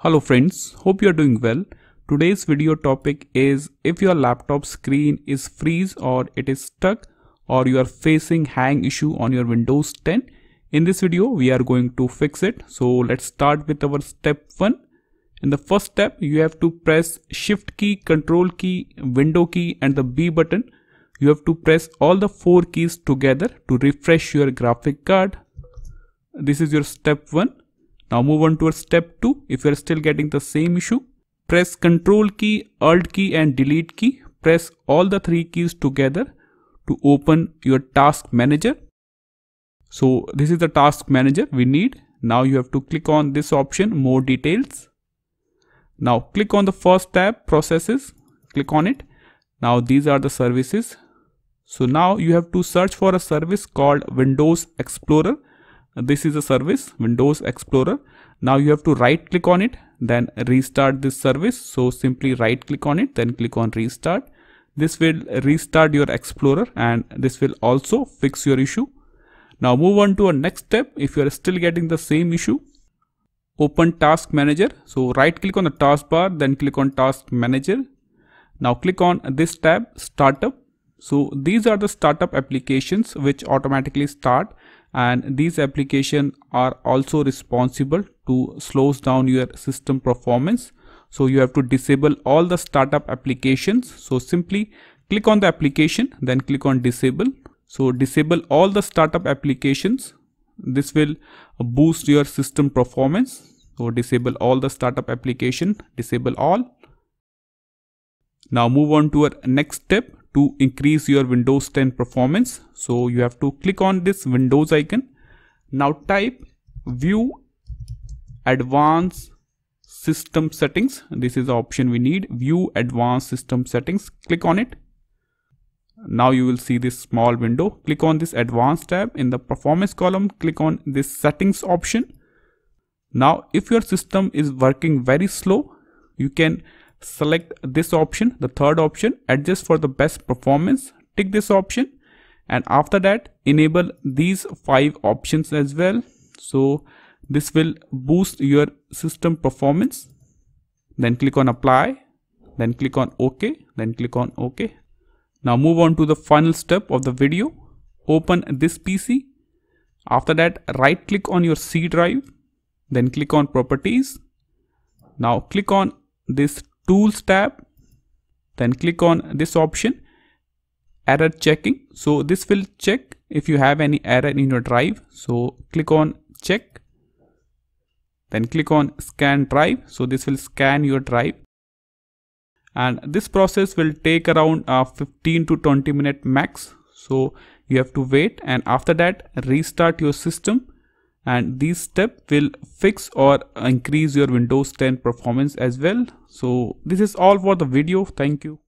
Hello friends, hope you are doing well. Today's video topic is if your laptop screen is freeze or it is stuck or you are facing hang issue on your Windows 10. In this video, we are going to fix it. So let's start with our step 1. In the first step, you have to press shift key, control key, window key and the B button. You have to press all the four keys together to refresh your graphic card. This is your step 1 now move on to step 2. If you are still getting the same issue, press Control key, Alt key and Delete key. Press all the three keys together to open your task manager. So this is the task manager we need. Now you have to click on this option, more details. Now click on the first tab, processes, click on it. Now these are the services. So now you have to search for a service called Windows Explorer this is a service windows explorer. Now you have to right click on it then restart this service. So simply right click on it then click on restart. This will restart your explorer and this will also fix your issue. Now move on to a next step. If you are still getting the same issue open task manager. So right click on the taskbar then click on task manager. Now click on this tab startup. So these are the startup applications which automatically start and these applications are also responsible to slows down your system performance. So you have to disable all the startup applications. So simply click on the application then click on disable. So disable all the startup applications. This will boost your system performance. So disable all the startup application disable all. Now move on to our next step to increase your Windows 10 performance. So you have to click on this Windows icon. Now type view advanced system settings. This is the option we need view advanced system settings. Click on it. Now you will see this small window. Click on this advanced tab in the performance column. Click on this settings option. Now if your system is working very slow, you can select this option the third option adjust for the best performance tick this option and after that enable these five options as well. So this will boost your system performance. Then click on apply then click on ok then click on ok. Now move on to the final step of the video. Open this pc after that right click on your c drive then click on properties. Now click on this tools tab then click on this option error checking. So this will check if you have any error in your drive. So click on check then click on scan drive. So this will scan your drive. And this process will take around uh, 15 to 20 minute max. So you have to wait and after that restart your system and these step will fix or increase your windows 10 performance as well. So this is all for the video. Thank you